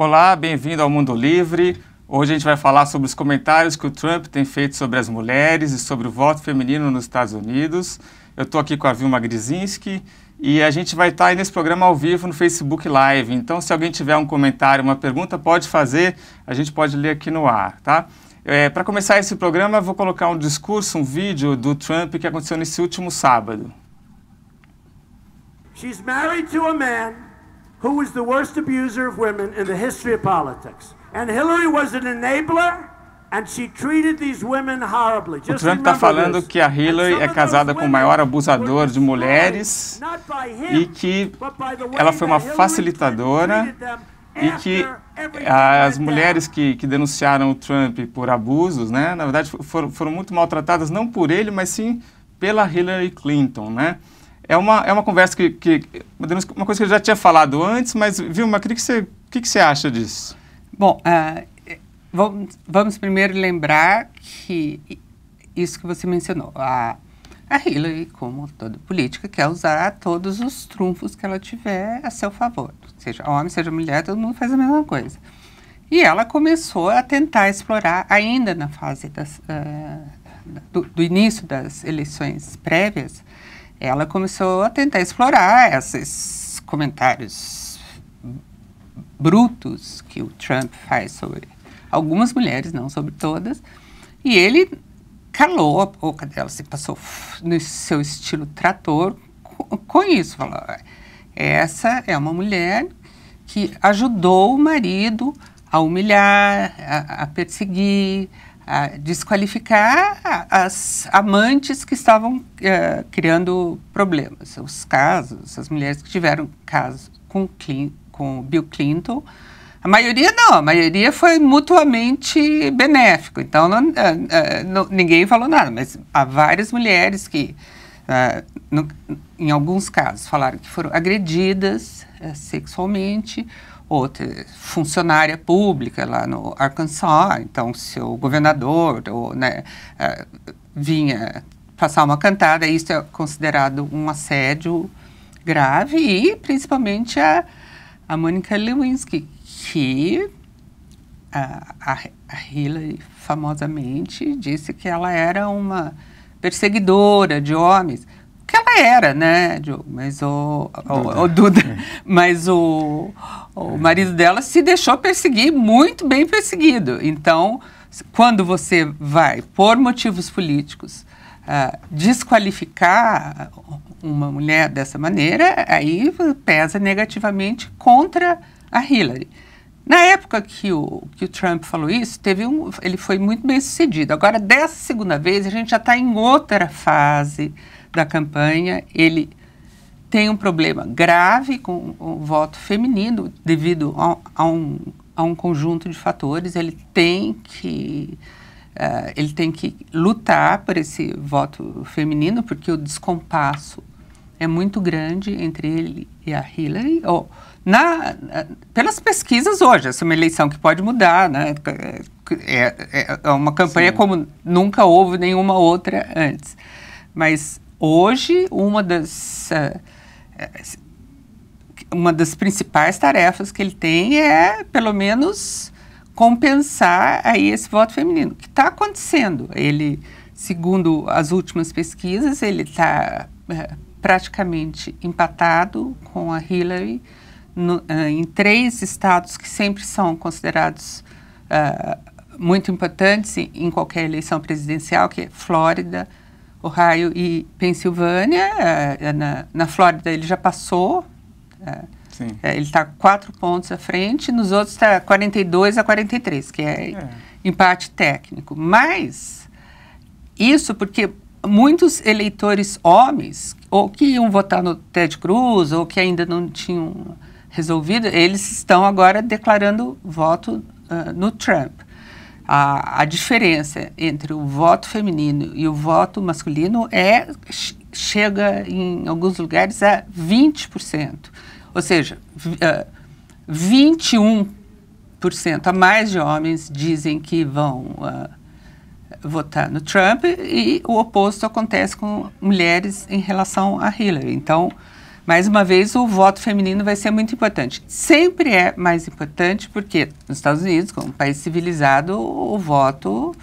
Olá, bem-vindo ao Mundo Livre. Hoje a gente vai falar sobre os comentários que o Trump tem feito sobre as mulheres e sobre o voto feminino nos Estados Unidos. Eu estou aqui com a Vilma Grisinski e a gente vai estar aí nesse programa ao vivo no Facebook Live. Então, se alguém tiver um comentário, uma pergunta, pode fazer, a gente pode ler aqui no ar, tá? É, Para começar esse programa, vou colocar um discurso, um vídeo do Trump que aconteceu nesse último sábado. She's married to a man who was the worst abuser of women in the history of politics. And Hillary was an enabler. And she treated these women horribly. O Trump está falando que a Hillary é casada com o maior abusador de mulheres e que ela foi uma facilitadora e que as mulheres que, que denunciaram o Trump por abusos, né, na verdade foram, foram muito maltratadas não por ele, mas sim pela Hillary Clinton, né? É uma, é uma conversa que, que uma coisa que eu já tinha falado antes, mas Vilma, que que você, o que, que você acha disso? Bom, uh, vamos, vamos primeiro lembrar que isso que você mencionou, a, a Hillary, como toda política, quer usar todos os trunfos que ela tiver a seu favor. Seja homem, seja mulher, todo mundo faz a mesma coisa. E ela começou a tentar explorar, ainda na fase das, uh, do, do início das eleições prévias, ela começou a tentar explorar esses comentários brutos que o Trump faz sobre algumas mulheres, não sobre todas, e ele calou a boca dela, se passou no seu estilo trator com, isso, falou, essa é uma mulher que ajudou o marido a humilhar, a, a perseguir, a desqualificar as amantes que estavam uh, criando problemas, os casos, as mulheres que tiveram casos com, com Bill Clinton. A maioria não, a maioria foi mutuamente benéfico, então não, uh, uh, não, ninguém falou nada, mas há várias mulheres que, no, em alguns casos, falaram que foram agredidas sexualmente outra funcionária pública lá no Arkansas, então se o governador ou, né, uh, vinha passar uma cantada, isso é considerado um assédio grave e principalmente a, a Mônica Lewinsky, que a, a, a Hillary famosamente disse que ela era uma perseguidora de homens que ela era, né, Diogo? Mas o, o, o Duda, mas o, o marido dela se deixou perseguir, muito bem perseguido. Então, quando você vai, por motivos políticos, uh, desqualificar uma mulher dessa maneira, aí pesa negativamente contra a Hillary. Na época que o, que o Trump falou isso, teve um, ele foi muito bem sucedido. Agora, dessa segunda vez, a gente já está em outra fase da campanha, ele tem um problema grave com o voto feminino devido a, a, um, a um conjunto de fatores. Ele tem que uh, ele tem que lutar por esse voto feminino porque o descompasso é muito grande entre ele e a Hillary. Oh, na, pelas pesquisas hoje, essa é uma eleição que pode mudar, né? É, é, é uma campanha Sim. como nunca houve nenhuma outra antes. Mas Hoje, uma das, uh, uma das principais tarefas que ele tem é, pelo menos, compensar aí esse voto feminino. Que está acontecendo? Ele, segundo as últimas pesquisas, ele está uh, praticamente empatado com a Hillary no, em três estados que sempre são considerados muito importantes em, em qualquer eleição presidencial, que é Flórida, Ohio e Pensilvânia. É, na, na Flórida ele já passou. É, é, ele está quatro pontos à frente, nos outros está 42 a 43, que é, é, empate técnico. Mas isso porque muitos eleitores homens, ou que iam votar no Ted Cruz, ou que ainda não tinham resolvido, eles estão agora declarando voto uh, no Trump a, a diferença entre o voto feminino e o voto masculino é chega em alguns lugares a 20%. Ou seja, uh, 21% a mais de homens dizem que vão uh, votar no Trump e o oposto acontece com mulheres em relação a Hillary. Então, mais uma vez, o voto feminino vai ser muito importante. Sempre é mais importante porque nos Estados Unidos, como um país civilizado, o voto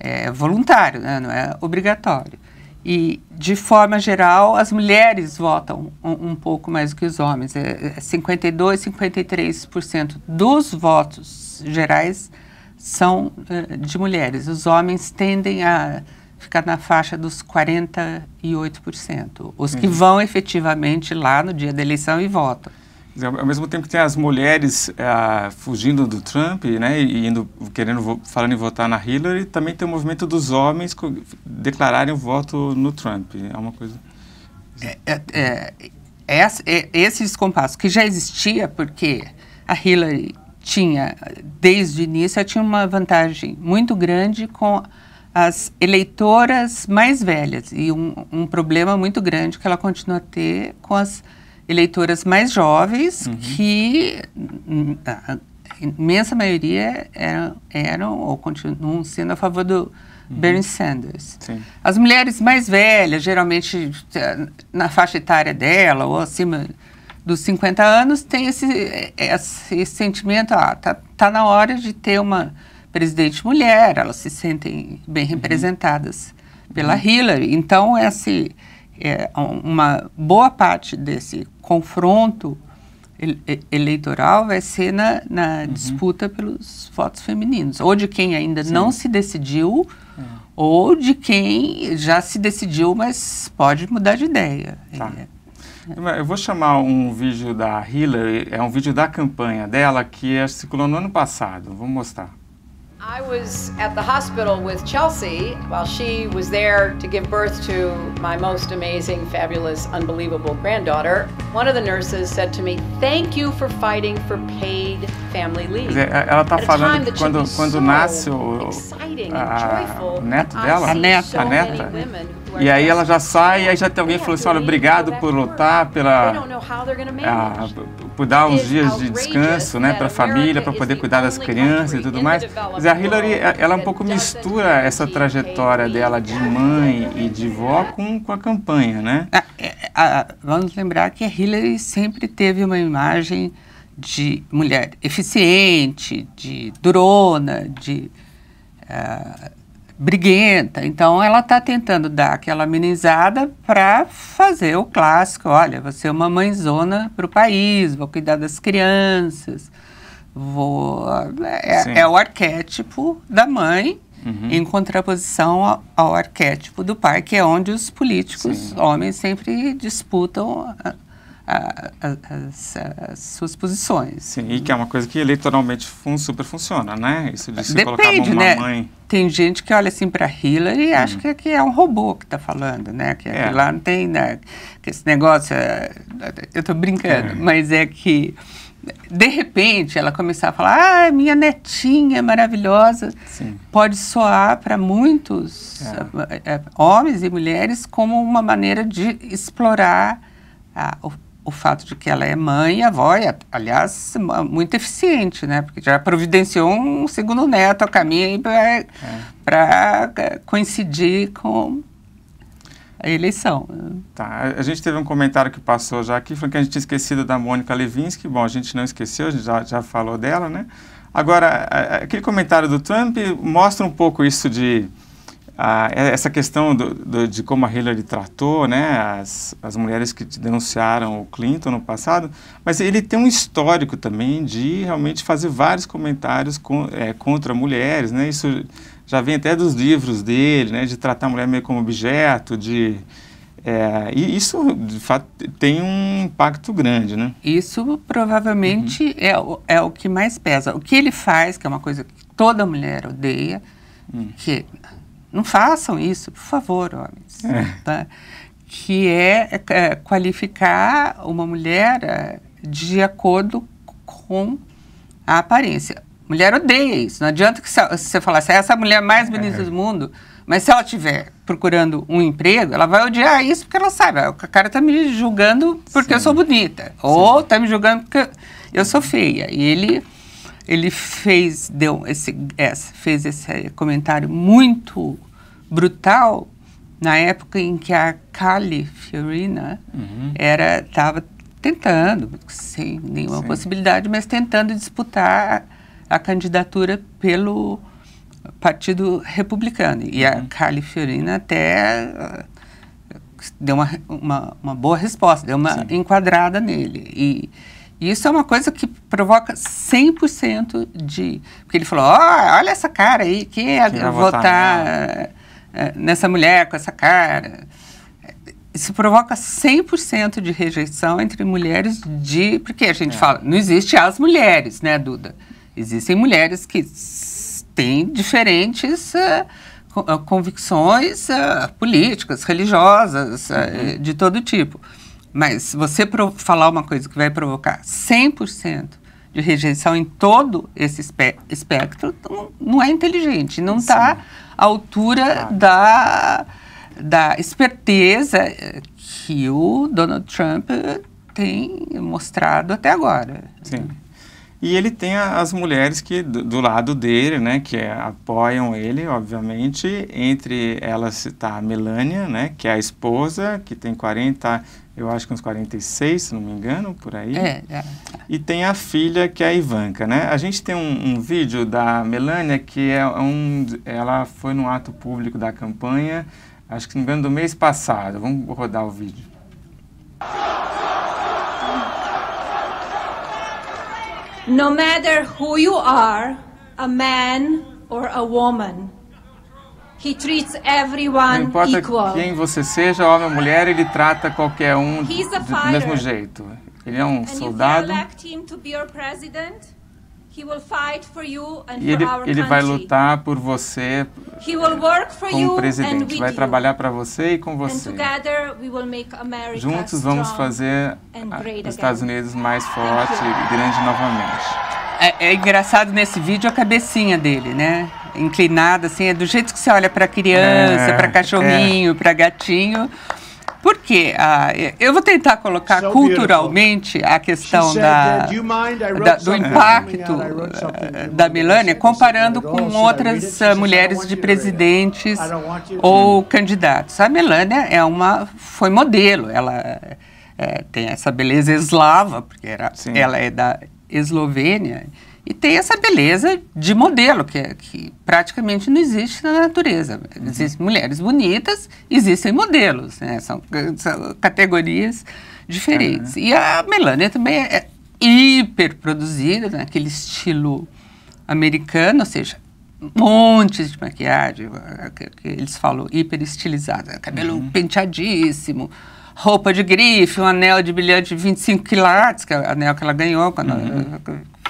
é voluntário, né? não é obrigatório. E, de forma geral, as mulheres votam um, um pouco mais que os homens. É, é 52, 53% dos votos gerais são uh, de mulheres. Os homens tendem a ficar na faixa dos 48%. Os que uhum. vão efetivamente lá no dia da eleição e votam. Ao mesmo tempo que tem as mulheres uh, fugindo do Trump, né, e indo, querendo, falando em votar na Hillary, também tem o movimento dos homens declararem o voto no Trump. É uma coisa... É, é, é, é, esse descompasso que já existia, porque a Hillary tinha, desde o início, tinha uma vantagem muito grande com as eleitoras mais velhas e um, um, problema muito grande que ela continua a ter com as eleitoras mais jovens uhum. que a imensa maioria eram, eram, ou continuam sendo a favor do uhum. Bernie Sanders. Sim. As mulheres mais velhas, geralmente na faixa etária dela ou acima dos 50 anos, têm esse, esse sentimento, ah, tá, tá na hora de ter uma presidente mulher, elas se sentem bem uhum. representadas uhum. pela Hillary. Então, esse, é, uma boa parte desse confronto eleitoral vai ser na, na uhum. disputa pelos votos femininos, ou de quem ainda Sim. não se decidiu, é. ou de quem já se decidiu, mas pode mudar de ideia. Tá. É. Eu vou chamar um vídeo da Hillary, é um vídeo da campanha dela que circulou no ano passado. Vou mostrar. I was at the hospital with Chelsea while she was there to give birth to my most amazing, fabulous, unbelievable granddaughter. One of the nurses said to me, "Thank you for fighting for paid family leave." ela está falando que quando quando nasce o, a, o neto dela, a neta, a neta, e aí ela já sai, e aí já tem alguém que falou assim, olha, obrigado por lutar pela, a, por dar uns dias de descanso, né, para a família, para poder cuidar das crianças e tudo mais. Mas a Hillary, ela um pouco mistura essa trajetória dela de mãe e de vó com, com a campanha, né? É, vamos lembrar que a Hillary sempre teve uma imagem de mulher eficiente, de durona, de... Uh, briguenta. Então ela está tentando dar aquela amenizada para fazer o clássico. Olha, você é uma mãezona para o país, vou cuidar das crianças, vou é, é o arquétipo da mãe uhum. em contraposição ao, ao, arquétipo do pai, que é onde os políticos Sim. homens sempre disputam. A, a, as, as, suas posições. Sim, e que é uma coisa que eleitoralmente fun, super funciona, né? Isso de se Depende, colocar uma né? mãe. Tem gente que olha assim para Hillary e hum. acha que, que, é um robô que está falando, né? Que é. lá não tem, né? Que esse negócio, é, eu estou brincando, é. mas é que de repente ela começar a falar, ah, minha netinha maravilhosa, Sim. pode soar para muitos é. homens e mulheres como uma maneira de explorar a, o, o fato de que ela é mãe e avó, e, aliás, muito eficiente, né? Porque já providenciou um segundo neto a caminho para é. coincidir com a eleição. Tá, a gente teve um comentário que passou já aqui, falando que a gente tinha esquecido da Mônica Levinsky. Bom, a gente não esqueceu, a gente já, já falou dela, né? Agora, aquele comentário do Trump mostra um pouco isso de ah, essa questão do, do, de como a Hillary tratou né, as, as mulheres que denunciaram o Clinton no passado, mas ele tem um histórico também de realmente fazer vários comentários com, é, contra mulheres, né, isso já vem até dos livros dele, né, de tratar a mulher meio como objeto, de... É, e isso, de fato, tem um impacto grande, né? Isso provavelmente uhum. é, o, é o que mais pesa. O que ele faz, que é uma coisa que toda mulher odeia, uhum. que não façam isso, por favor, homens. É. Tá? Que é, é, qualificar uma mulher é, de acordo com a aparência. Mulher odeia isso. Não adianta que você falasse, essa é a mulher mais bonita é. do mundo, mas se ela estiver procurando um emprego, ela vai odiar isso porque ela sabe, ah, o cara está me julgando porque Sim. eu sou bonita, Sim. ou está me julgando porque eu sou feia. E ele ele fez, deu esse, essa, fez esse comentário muito brutal na época em que a Kali Fiorina Uhum. era estava tentando, sem nenhuma Sim. possibilidade, mas tentando disputar a candidatura pelo Partido Republicano. E Uhum. a Kali Fiorina até ah, deu uma, uma, uma boa resposta, deu uma Sim. enquadrada nele. E isso é uma coisa que provoca 100% de... Porque ele falou, "Ó, olha essa cara aí, quem é votar, votar eh, nessa mulher com essa cara? Isso provoca 100% de rejeição entre mulheres de... Porque a É. gente fala, não existe as mulheres, né, Duda? Existem mulheres que têm diferentes eh, eh, convicções eh, políticas, religiosas, eh, de todo tipo. Mas se você falar uma coisa que vai provocar 100% de rejeição em todo esse espe- espectro, não, não é inteligente, não está à altura Claro. da, da esperteza eh, que o Donald Trump tem mostrado até agora. Sim. E ele tem as mulheres que do, do lado dele, né, que é- apoiam ele, obviamente. Entre elas está a Melania, né, que é a esposa, que tem 40, eu acho que uns 46, se não me engano, por aí. É, é. E tem a filha, que é a Ivanka, né? A gente tem um, um vídeo da Melania que é um... Ela foi no ato público da campanha, acho que, se não me engano, do mês passado. Vamos rodar o vídeo. No matter who you are, a man or a woman, he treats Não everyone importa equal. quem você seja, homem ou mulher, ele trata qualquer um do mesmo jeito. Ele é um soldado elect him to be your president, he will fight for you and e ele, for our ele vai lutar por você He will work for you como and presidente. with Vai trabalhar para você e com And você. together we will make America Juntos vamos fazer os Estados. Unidos mais forte e grande novamente. É, é engraçado nesse vídeo a cabecinha dele, né? Inclinada, assim, é do jeito que você olha para criança, É, para cachorrinho, para gatinho. Por quê? Ah, eu vou tentar colocar So culturalmente a questão da, "Uh, do you mind? I wrote da- do impacto eh, da Melania comparando com outras She ah, said, "I don't mulheres de presidentes ou candidatos. A Melania é uma foi modelo, ela eh, tem essa beleza eslava, porque era, Sim. ela é da Eslovênia e tem essa beleza de modelo que, é- que praticamente não existe na natureza. Existem mulheres bonitas, existem modelos, né? são, são categorias diferentes. E a Melania também é hiper produzida, naquele estilo americano, ou seja, montes de maquiagem, que, que eles falam hiper estilizada, cabelo penteadíssimo, roupa de grife, um anel de brilhante de 25 quilates, que é o anel que ela ganhou quando ela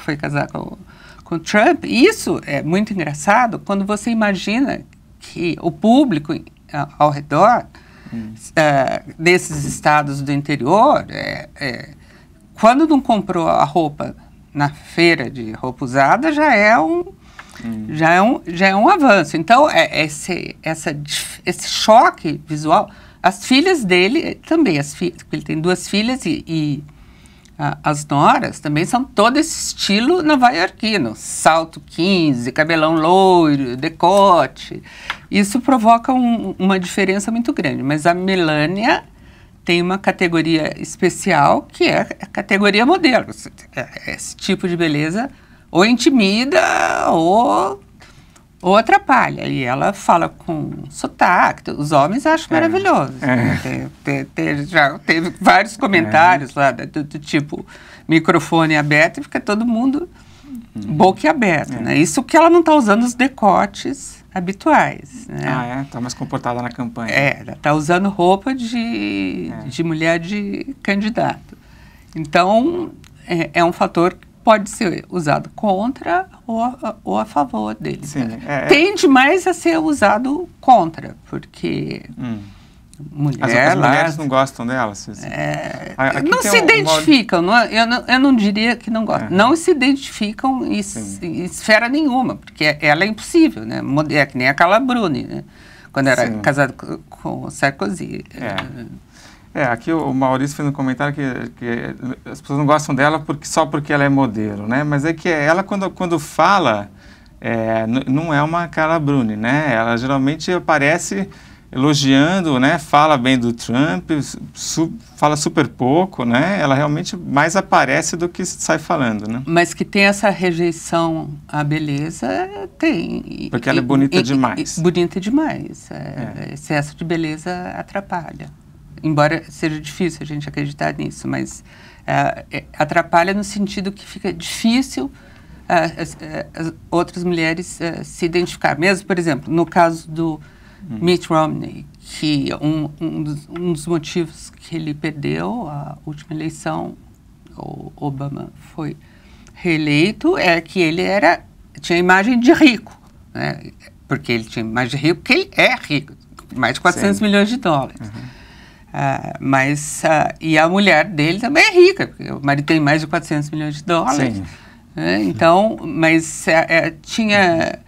foi casar com, com Trump. E Isso é muito engraçado quando você imagina que o público ao redor eh, desses estados do interior, é, é, quando não comprou a roupa na feira de roupa usada, já é um, já é um, já é um avanço. Então, é, esse, essa, esse choque visual, as filhas dele também, as fi, ele tem duas filhas e, e as noras também são todo esse estilo nova-iorquino, salto 15, cabelão loiro, decote. Isso provoca um- uma diferença muito grande, mas a Melania tem uma categoria especial que é a categoria modelo. É- Esse tipo de beleza ou intimida ou, ou atrapalha. E ela fala com sotaque. Os homens acham maravilhoso. É. Tem- tem- tem- já teve vários comentários lá do, do tipo microfone aberto e fica todo mundo boquiaberto. Né? Isso que ela não está usando os decotes habituais. Né? Ah, é? Tá mais comportada na campanha. É, ela está usando roupa de, É. de mulher de candidato. Então, é, é um fator pode ser usado contra ou a, ou a favor dele. Sim, né? é- é- Tende mais a ser usado contra, porque Hum. mulher As, as lá, mulheres não gostam dela? É, A- não se um- identificam, não é- eu, não, eu não diria que não gostam, É. não se identificam em, em esfera nenhuma, porque ela é impossível, né? É que nem aquela Bruni, né? Quando era Sim. casada com, com o Sarkozy. É. É, aqui o Maurício fez um comentário que, que as pessoas não gostam dela porque, só porque ela é modelo, né? Mas é que ela, quando, quando fala, é, não é uma Carla Bruni, né? Ela geralmente aparece elogiando, né? Fala bem do Trump, su fala super pouco, né? Ela realmente mais aparece do que sai falando, né? Mas que tem essa rejeição à beleza, tem. Porque ela é bonita e, demais. E, bonita demais. É, é. Excesso de beleza atrapalha. Embora seja difícil a gente acreditar nisso, mas é, é atrapalha no sentido que fica difícil é, as, as outras mulheres se identificar. Mesmo, por exemplo, no caso do Hum. Mitt Romney, que um, um, dos, um dos motivos que ele perdeu a última eleição, o Obama foi reeleito, é que ele era tinha imagem de rico, né? Porque ele tinha imagem de rico, porque ele é rico, mais de 400 Sim. milhões de dólares. Uhum. Uh, mas, uh, e a mulher dele também é rica, porque o marido tem mais de 400 milhões de dólares. Sim. Né? Então, mas uh, tinha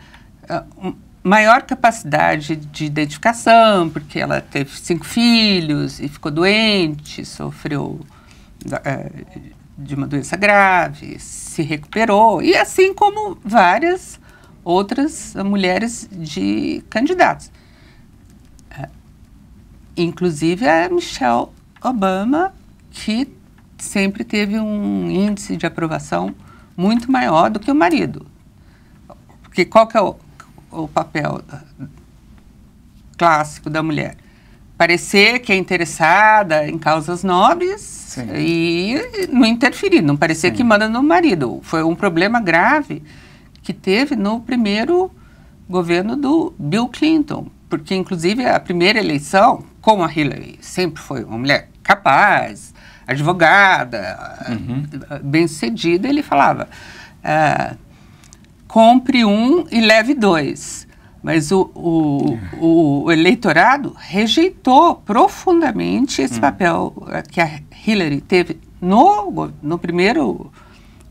maior capacidade de identificação, porque ela teve cinco filhos e ficou doente, sofreu é, de uma doença grave, se recuperou, e assim como várias outras mulheres de candidatos. Inclusive a Michelle Obama, que sempre teve um índice de aprovação muito maior do que o marido. Porque qual que é o, o papel clássico da mulher. Parecer que é interessada em causas nobres Sim. e não interferir, não parecer Sim. que manda no marido. Foi um problema grave que teve no primeiro governo do Bill Clinton, porque inclusive a primeira eleição, como a Hillary sempre foi uma mulher capaz, advogada, uhum. bem-sucedida, ele falava: uh, compre um e leve dois. Mas o, o, o eleitorado rejeitou profundamente esse hum. papel eh, que a Hillary teve no, no primeiro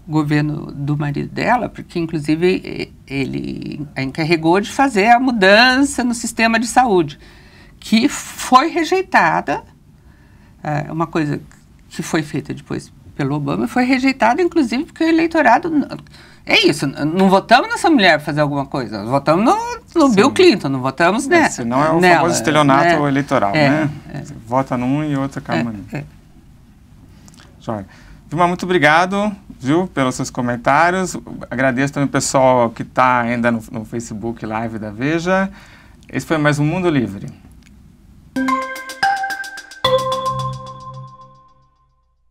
governo do marido dela, porque inclusive ele a encarregou de fazer a mudança no sistema de saúde, que foi rejeitada, é uma coisa que foi feita depois pelo Obama, foi rejeitada inclusive porque o eleitorado é isso, não votamos nessa mulher para fazer alguma coisa, votamos no, no Bill Clinton, não votamos é, nessa. Não é o nela, famoso estelionato né? eleitoral, é, né? É. Vota num e outro acaba é, é. Joia. Vilma, muito obrigado, viu, pelos seus comentários. Agradeço também o pessoal que está ainda no, no Facebook Live da Veja. Esse foi mais um Mundo Livre. Thank you.